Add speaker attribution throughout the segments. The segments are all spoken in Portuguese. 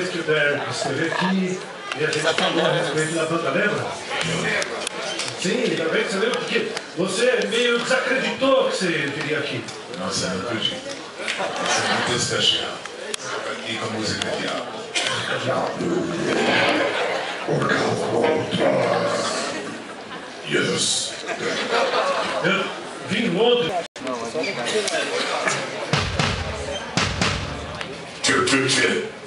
Speaker 1: Gilberto esteve aqui e a gente falou a respeito da banda, lembra? Sim, também você lembra porque você meio desacreditou que você viria aqui.
Speaker 2: Nossa, não acredito. Isso é muito especial. Aqui com a música de diabo. Yes.
Speaker 1: Eu vim em Londres.
Speaker 2: Tchê, tchê, tchê.
Speaker 1: E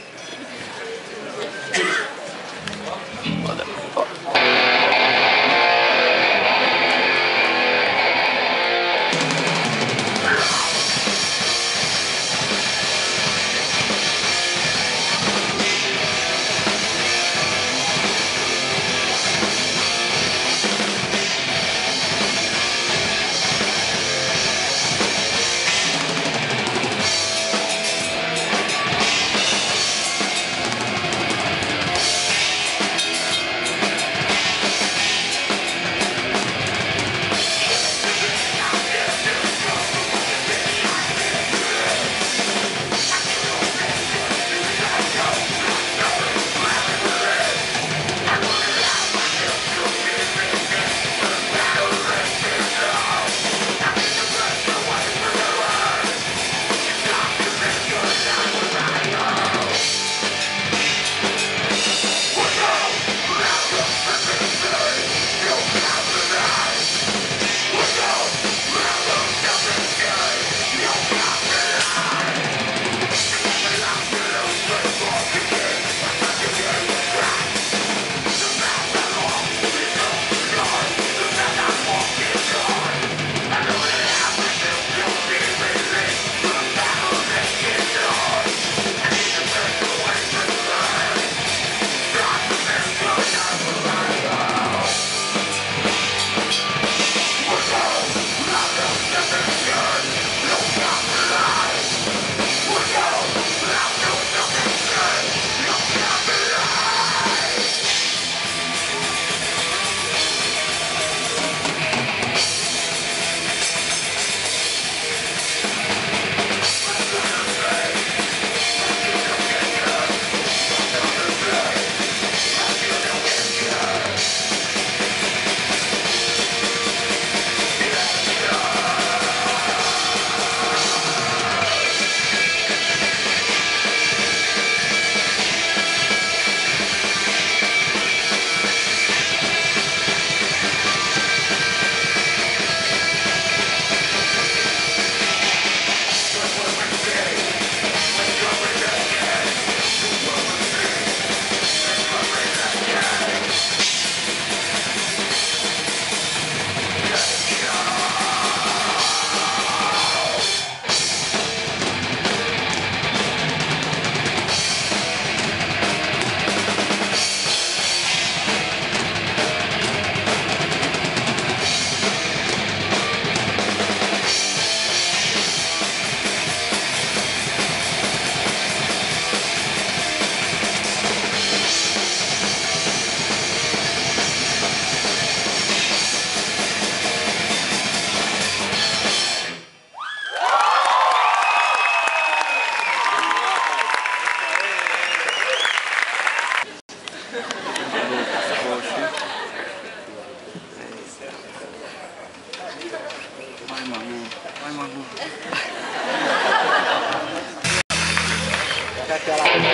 Speaker 1: Até.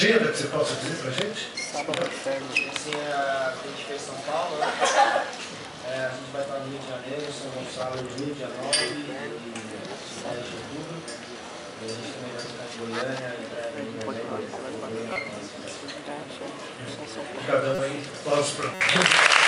Speaker 1: Agenda que você possa dizer pra gente?
Speaker 3: Esse é a que a gente fez em São Paulo, né? É, a gente vai estar no Rio de Janeiro, São Gonçalo, Rio, dia 9 e 10 de outubro. E a gente também vai ficar em Goiânia e breve em Goiânia.
Speaker 1: Obrigadão aí. Aplausos pra